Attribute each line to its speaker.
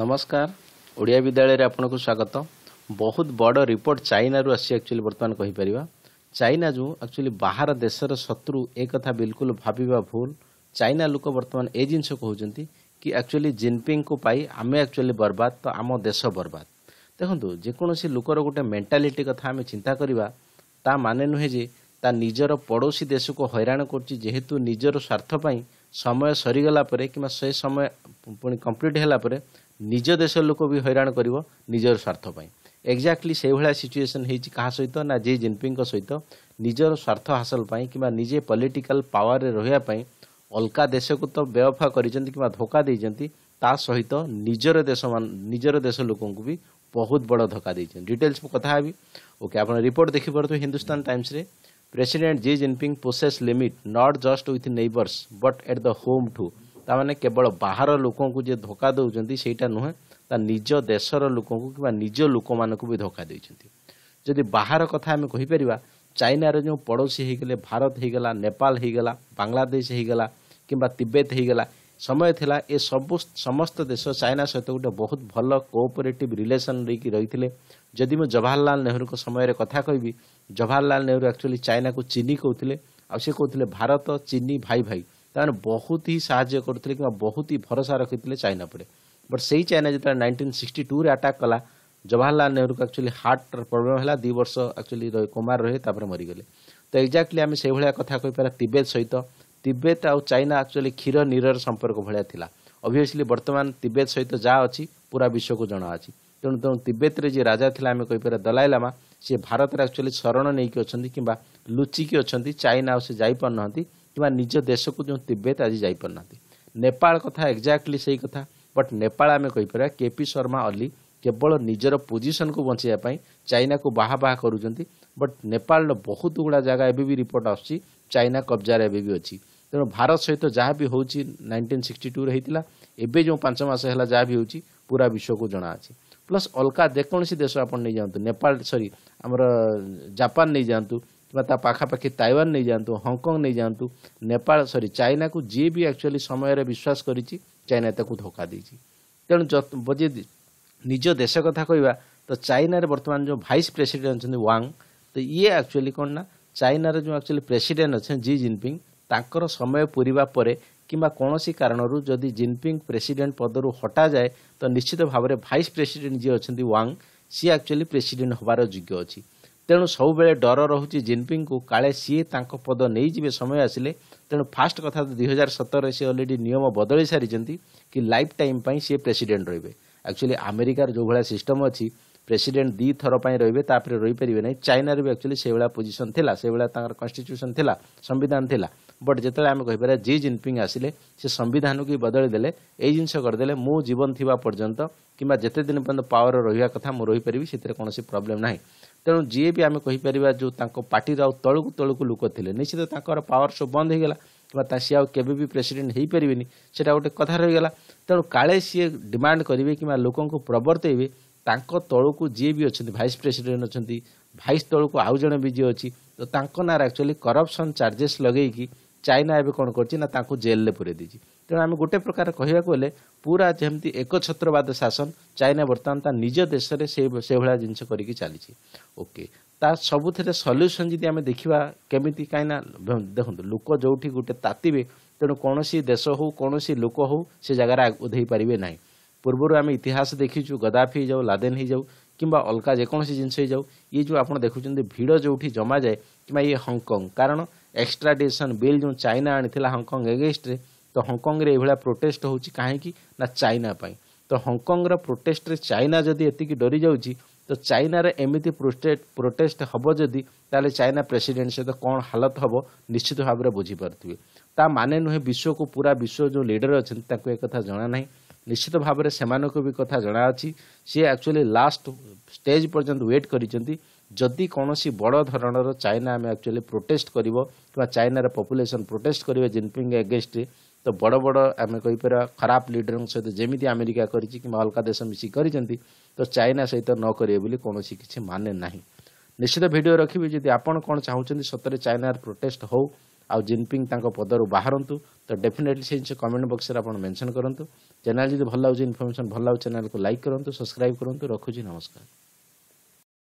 Speaker 1: ନମସ୍କାର ଓଡ଼ିଆ ବିଦ୍ୟାଳୟରେ ଆପଣଙ୍କୁ ସ୍ୱାଗତ ବହୁତ ବଡ଼ ରିପୋର୍ଟ ଚାଇନାରୁ ଆସି ଆକ୍ଚୁଆଲି ବର୍ତ୍ତମାନ କହିପାରିବା ଚାଇନା ଯେଉଁ ଆକ୍ଚୁଆଲି ବାହାର ଦେଶର ଶତ୍ରୁ ଏ କଥା ବିଲକୁଲ ଭାବିବା ଭୁଲ ଚାଇନା ଲୋକ ବର୍ତ୍ତମାନ ଏ ଜିନିଷ କହୁଛନ୍ତି କି ଆକ୍ଚୁଆଲି ଜିନପିଙ୍ଗକୁ ପାଇ ଆମେ ଆକ୍ଚୁଆଲି ବର୍ବାଦ ତ ଆମ ଦେଶ ବର୍ବାଦ ଦେଖନ୍ତୁ ଯେକୌଣସି ଲୋକର ଗୋଟେ ମେଣ୍ଟାଲିଟି କଥା ଆମେ ଚିନ୍ତା କରିବା ତା ମାନେ ନୁହେଁ ଯେ ତା ନିଜର ପଡ଼ୋଶୀ ଦେଶକୁ ହଇରାଣ କରୁଛି ଯେହେତୁ ନିଜର ସ୍ୱାର୍ଥ ପାଇଁ ସମୟ ସରିଗଲା ପରେ କିମ୍ବା ସେ ସମୟ ପୁଣି କମ୍ପ୍ଲିଟ୍ ହେଲା ପରେ ନିଜ ଦେଶ ଲୋକ ବି ହଇରାଣ କରିବ ନିଜର ସ୍ୱାର୍ଥ ପାଇଁ ଏକ୍ଜାକ୍ଟଲି ସେଇଭଳିଆ ସିଚୁଏସନ୍ ହେଇଛି କାହା ସହିତ ନା ଜି ଜିନପିଙ୍ଗଙ୍କ ସହିତ ନିଜର ସ୍ୱାର୍ଥ ହାସଲ ପାଇଁ କିମ୍ବା ନିଜେ ପଲିଟିକାଲ ପାୱାରରେ ରହିବା ପାଇଁ ଅଲଗା ଦେଶକୁ ତ ବେୟଫା କରିଛନ୍ତି କିମ୍ବା ଧୋକା ଦେଇଛନ୍ତି ତା ସହିତ ନିଜର ଦେଶ ନିଜର ଦେଶ ଲୋକଙ୍କୁ ବି ବହୁତ ବଡ଼ ଧୋକା ଦେଇଛନ୍ତି ଡିଟେଲ୍ସ ମୁଁ କଥା ହେବି ଓକେ ଆପଣ ରିପୋର୍ଟ ଦେଖିପାରୁଥିବେ Hindustan ଟାଇମ୍ସରେ president Xi Jinping process limit not just with neighbours but at the home too ତାମାନେ କେବଳ ବାହାର ଲୋକଙ୍କୁ ଯିଏ ଧୋକା ଦେଉଛନ୍ତି ସେଇଟା ନୁହେଁ ତା ନିଜ ଦେଶର ଲୋକଙ୍କୁ କିମ୍ବା ନିଜ ଲୋକମାନଙ୍କୁ ବି ଧୋକା ଦେଇଛନ୍ତି ଯଦି ବାହାର କଥା ଆମେ କହିପାରିବା ଚାଇନାର ଯେଉଁ ପଡ଼ୋଶୀ ହେଇଗଲେ ଭାରତ ହେଇଗଲା ନେପାଳ ହେଇଗଲା ବାଂଲାଦେଶ ହେଇଗଲା କିମ୍ବା ତିବେତ ହେଇଗଲା ସମୟ ଥିଲା ଏ ସବୁ ସମସ୍ତ ଦେଶ ଚାଇନା ସହିତ ଗୋଟେ ବହୁତ ଭଲ କୋଅପରେଟିଭ୍ ରିଲେସନ୍ ନେଇକି ରହିଥିଲେ ଯଦି ମୁଁ ଜବାହାରଲାଲ ନେହେରୁଙ୍କ ସମୟରେ କଥା କହିବି ଜବାହାରଲାଲ ନେହେରୁ ଆକ୍ଚୁଆଲି ଚାଇନାକୁ ଚିନି କହୁଥିଲେ ଆଉ ସେ କହୁଥିଲେ ଭାରତ ଚିନି ଭାଇ ଭାଇ ତାମାନେ ବହୁତ ହିଁ ସାହାଯ୍ୟ କରୁଥିଲେ କିମ୍ବା ବହୁତ ହିଁ ଭରସା ରଖିଥିଲେ ଚାଇନା ଉପରେ ବଟ୍ ସେଇ ଚାଇନା ଯେତେବେଳେ ନାଇଣ୍ଟିନ୍ ସିକ୍ସଟି ଟୁରେ ଆଟାକ୍ କଲା ଜବାହରଲାଲ ନେହେରୁକୁ ଆକ୍ଚୁଆଲି ହାର୍ଟର ପ୍ରୋବ୍ଲେମ୍ ହେଲା ଦୁଇ ବର୍ଷ ଆକ୍ଚୁଆଲି କୋମାର ରହେ ତାପରେ ମରିଗଲେ ତ ଏକ୍ଜାକ୍ଟଲି ଆମେ ସେଇଭଳିଆ କଥା କହିପାରିବା ତିବେତ ସହିତ ତିବେତ ଆଉ ଚାଇନା ଆକ୍ଚୁଆଲି କ୍ଷୀର ନୀରର ସମ୍ପର୍କ ଭଳିଆ ଥିଲା ଅଭିୟସ୍ଲି ବର୍ତ୍ତମାନ ତିବେତ ସହିତ ଯାହା ଅଛି ପୁରା ବିଶ୍ୱକୁ ଜଣାଅଛି ତେଣୁ ତେଣୁ ତିବେତରେ ଯିଏ ରାଜା ଥିଲା ଆମେ କହିପାରିବା ଦଲାଇଲାମା ସିଏ ଭାରତରେ ଆକ୍ଚୁଆଲି ଶରଣ ନେଇକି ଅଛନ୍ତି କିମ୍ବା ଲୁଚିକି ଅଛନ୍ତି ଚାଇନା ଆଉ ସେ ଯାଇପାରୁନାହାନ୍ତି କିମ୍ବା ନିଜ ଦେଶକୁ ଯେଉଁ ତିବେତ ଆଜି ଯାଇପାରୁନାହାନ୍ତି ନେପାଳ କଥା ଏକ୍ଜାକ୍ଟଲି ସେଇ କଥା ବଟ୍ ନେପାଳ ଆମେ କହିପାରିବା କେପି ଶର୍ମା ଅଲି କେବଳ ନିଜର ପୋଜିସନ୍କୁ ବଞ୍ଚାଇବା ପାଇଁ ଚାଇନାକୁ ବାହା ବାହା କରୁଛନ୍ତି ବଟ୍ ନେପାଳର ବହୁତ ଗୁଡ଼ା ଜାଗା ଏବେ ବି ରିପୋର୍ଟ ଆସୁଛି ଚାଇନା କବ୍ଜାରେ ଏବେ ବି ଅଛି ତେଣୁ ଭାରତ ସହିତ ଯାହା ବି ହେଉଛି ନାଇନଟିନ୍ ସିକ୍ସଟି ଟୁରେ ହେଇଥିଲା ଏବେ ଯେଉଁ ପାଞ୍ଚ ମାସ ହେଲା ଯାହା ବି ହେଉଛି ପୁରା ବିଶ୍ୱକୁ ଜଣାଅଛି ପ୍ଲସ୍ ଅଲଗା ଯେକୌଣସି ଦେଶ ଆପଣ ନେଇଯାଆନ୍ତୁ ନେପାଳ ସରି ଆମର ଜାପାନ ନେଇଯାଆନ୍ତୁ କିମ୍ବା ତା ପାଖାପାଖି ତାଇୱାନ ନେଇଯାଆନ୍ତୁ ହଂକଂ ନେଇଯାଆନ୍ତୁ ନେପାଳ ସରି ଚାଇନାକୁ ଯିଏ ବି ଆକ୍ଚୁଆଲି ସମୟରେ ବିଶ୍ୱାସ କରିଛି ଚାଇନା ତାକୁ ଧୋକା ଦେଇଛି ତେଣୁ ଯଦି ନିଜ ଦେଶ କଥା କହିବା ତ ଚାଇନାରେ ବର୍ତ୍ତମାନ ଯେଉଁ ଭାଇସ୍ ପ୍ରେସିଡେଣ୍ଟ ଅଛନ୍ତି ୱାଙ୍ଗ ତ ଇଏ ଆକ୍ଚୁଆଲି କ'ଣ ନା ଚାଇନାରେ ଯେଉଁ ଆକ୍ଚୁଆଲି ପ୍ରେସିଡେଣ୍ଟ ଅଛନ୍ତି ଜି ଜିନପିଙ୍ଗ ତାଙ୍କର ସମୟ ପୂରିବା ପରେ କିମ୍ବା କୌଣସି କାରଣରୁ ଯଦି ଜିନପିଙ୍ଗ ପ୍ରେସିଡେଣ୍ଟ ପଦରୁ ହଟାଯାଏ ତ ନିଶ୍ଚିତ ଭାବରେ ଭାଇସ୍ ପ୍ରେସିଡେଣ୍ଟ ଯିଏ ଅଛନ୍ତି ୱାଙ୍ଗ ସିଏ ଆକ୍ଚୁଆଲି ପ୍ରେସିଡେଣ୍ଟ ହେବାର ଯୋଗ୍ୟ ଅଛି ତେଣୁ ସବୁବେଳେ ଡର ରହୁଛି ଜିନପିଙ୍ଗଙ୍କୁ କାଳେ ସିଏ ତାଙ୍କ ପଦ ନେଇଯିବେ ସମୟ ଆସିଲେ ତେଣୁ ଫାଷ୍ଟ କଥା ଦୁଇ ହଜାର ସତରରେ ସେ ଅଲରେଡ଼ି ନିୟମ ବଦଳି ସାରିଛନ୍ତି କି ଲାଇଫ୍ ଟାଇମ୍ ପାଇଁ ସିଏ ପ୍ରେସିଡେଣ୍ଟ ରହିବେ ଆକ୍ଚୁଆଲି ଆମେରିକାର ଯେଉଁଭଳିଆ ସିଷ୍ଟମ୍ ଅଛି ପ୍ରେସିଡେଣ୍ଟ ଦୁଇ ଥର ପାଇଁ ରହିବେ ତାପରେ ରହିପାରିବେ ନାହିଁ ଚାଇନାରେ ବି ଆକ୍ଚୁଆଲି ସେଇଭଳିଆ ପୋଜିସନ୍ ଥିଲା ସେଇଭଳିଆ ତାଙ୍କର କନଷ୍ଟିଚ୍ୟୁସନ୍ ଥିଲା ସମ୍ବିଧାନ ଥିଲା ବଟ୍ ଯେତେବେଳେ ଆମେ କହିପାରିବା ଜି ଜିନପିଙ୍ଗ ଆସିଲେ ସେ ସମ୍ବିଧାନକୁ ବଦଳି ଦେଲେ ଏଇ ଜିନିଷ କରିଦେଲେ ମୁଁ ଜୀବନ ଥିବା ପର୍ଯ୍ୟନ୍ତ କିମ୍ବା ଯେତେ ଦିନ ପର୍ଯ୍ୟନ୍ତ ପାୱାର ରହିବା କଥା ମୁଁ ରହିପାରିବି ସେଥିରେ କୌଣସି ପ୍ରୋବ୍ଲେମ୍ ନାହିଁ ତେଣୁ ଯିଏ ବି ଆମେ କହିପାରିବା ଯେଉଁ ତାଙ୍କ ପାର୍ଟିର ଆଉ ତଳକୁ ତଳକୁ ଲୋକ ଥିଲେ ନିଶ୍ଚିତ ତାଙ୍କର ପାୱାର ସବୁ ବନ୍ଦ ହୋଇଗଲା କିମ୍ବା ତା ସିଏ ଆଉ କେବେ ବି ପ୍ରେସିଡେଣ୍ଟ ହୋଇପାରିବେନି ସେଇଟା ଗୋଟେ କଥା ରହିଗଲା ତେଣୁ କାଳେ ସିଏ ଡିମାଣ୍ଡ କରିବେ କିମ୍ବା ଲୋକଙ୍କୁ ପ୍ରବର୍ତ୍ତାଇବେ ତାଙ୍କ ତଳକୁ ଯିଏ ବି ଅଛନ୍ତି ଭାଇସ୍ ପ୍ରେସିଡେଣ୍ଟ ଅଛନ୍ତି ଭାଇସ୍ ତଳକୁ ଆଉ ଜଣେ ବି ଯିଏ ଅଛି ତ ତାଙ୍କ ନାଁରେ ଆକ୍ଚୁଆଲି କରପ୍ସନ୍ ଚାର୍ଜେସ୍ ଲଗେଇକି ଚାଇନା ଏବେ କ'ଣ କରିଛି ନା ତାଙ୍କୁ ଜେଲ୍ରେ ପୁରେଇ ଦେଇଛି ତେଣୁ ଆମେ ଗୋଟେ ପ୍ରକାର କହିବାକୁ ଗଲେ ପୁରା ଯେମିତି ଏକଛତ୍ରବାଦ ଶାସନ ଚାଇନା ବର୍ତ୍ତମାନ ତା ନିଜ ଦେଶରେ ସେ ସେଭଳିଆ ଜିନିଷ କରିକି ଚାଲିଛି ଓକେ ତା ସବୁଥିରେ ସଲ୍ୟୁସନ୍ ଯଦି ଆମେ ଦେଖିବା କେମିତି କାହିଁକିନା ଦେଖନ୍ତୁ ଲୋକ ଯେଉଁଠି ଗୋଟେ ତାତିବେ ତେଣୁ କୌଣସି ଦେଶ ହେଉ କୌଣସି ଲୋକ ହେଉ ସେ ଜାଗାରେ ଓଧେଇ ପାରିବେ ନାହିଁ ପୂର୍ବରୁ ଆମେ ଇତିହାସ ଦେଖିଛୁ ଗଦାଫ ହେଇଯାଉ ଲାଦେନ ହେଇଯାଉ କିମ୍ବା ଅଲଗା ଯେକୌଣସି ଜିନିଷ ହେଇଯାଉ ଇଏ ଯେଉଁ ଆପଣ ଦେଖୁଛନ୍ତି ଭିଡ଼ ଯେଉଁଠି ଜମାଯାଏ କିମ୍ବା ଇଏ ହଂକଂ କାରଣ ଏକ୍ସଟ୍ରାଡିସନ୍ ବିଲ୍ ଯେଉଁ ଚାଇନା ଆଣିଥିଲା ହଂକଂ ଏଗେନ୍ଷ୍ଟରେ ତ ହଂକଂରେ ଏଭଳିଆ ପ୍ରୋଟେଷ୍ଟ ହେଉଛି କାହିଁକି ନା ଚାଇନା ପାଇଁ ତ ହଂକଂର ପ୍ରୋଟେଷ୍ଟରେ ଚାଇନା ଯଦି ଏତିକି ଡରି ଯାଉଛି ତ ଚାଇନାରେ ଏମିତି ପ୍ରୋଟେଷ୍ଟ ହେବ ଯଦି ତାହେଲେ ଚାଇନା ପ୍ରେସିଡେଣ୍ଟ ସହିତ କ'ଣ ହାଲତ ହେବ ନିଶ୍ଚିତ ଭାବରେ ବୁଝିପାରୁଥିବେ ତା ମାନେ ନୁହେଁ ବିଶ୍ୱକୁ ପୁରା ବିଶ୍ୱ ଯେଉଁ ଲିଡର ଅଛନ୍ତି ତାଙ୍କୁ ଏକଥା ଜଣାନାହିଁ ନିଶ୍ଚିତ ଭାବରେ ସେମାନଙ୍କୁ ବି କଥା ଜଣା ଅଛି ସିଏ ଆକ୍ଚୁଆଲି ଲାଷ୍ଟ ଷ୍ଟେଜ୍ ପର୍ଯ୍ୟନ୍ତ ୱେଟ୍ କରିଛନ୍ତି ଯଦି କୌଣସି ବଡ଼ ଧରଣର ଚାଇନା ଆମେ ଆକ୍ଚୁଆଲି ପ୍ରୋଟେଷ୍ଟ କରିବ କିମ୍ବା ଚାଇନାର ପପୁଲେସନ୍ ପ୍ରୋଟେଷ୍ଟ କରିବେ ଜିନପିଙ୍ଗ ଏଗେନଷ୍ଟରେ ତ ବଡ଼ ବଡ଼ ଆମେ କହିପାରିବା ଖରାପ ଲିଡରଙ୍କ ସହିତ ଯେମିତି ଆମେରିକା କରିଛି କିମ୍ବା ଅଲଗା ଦେଶ ମିଶି କରିଛନ୍ତି ତ ଚାଇନା ସହିତ ନ କରିବେ ବୋଲି କୌଣସି କିଛି ମାନେ ନାହିଁ ନିଶ୍ଚିତ ଭିଡ଼ିଓ ରଖିବି ଯଦି ଆପଣ କ'ଣ ଚାହୁଁଛନ୍ତି ସତରେ ଚାଇନାର ପ୍ରୋଟେଷ୍ଟ ହେଉ ଆଉ ଜିନପିଙ୍ଗ ତାଙ୍କ ପଦରୁ ବାହାରନ୍ତୁ ତ ଡେଫିନେଟଲି ସେ ଜିନିଷ କମେଣ୍ଟ ବକ୍ସରେ ଆପଣ ମେନସନ୍ କରନ୍ତୁ ଚ୍ୟାନେଲ୍ ଯଦି ଭଲ ଲାଗୁଛି ଇନଫର୍ମେସନ୍ ଭଲ ଲାଗୁଛି ଚ୍ୟାନେଲ୍କୁ ଲାଇକ୍ କରନ୍ତୁ ସବସ୍କ୍ରାଇବ୍ କରନ୍ତୁ ରଖୁଛି ନମସ୍କାର